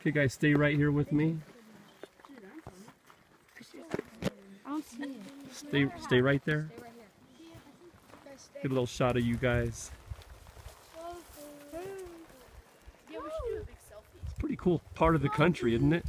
Okay, guys, stay right here with me. Stay, stay right there. Get a little shot of you guys. It's pretty cool part of the country, isn't it?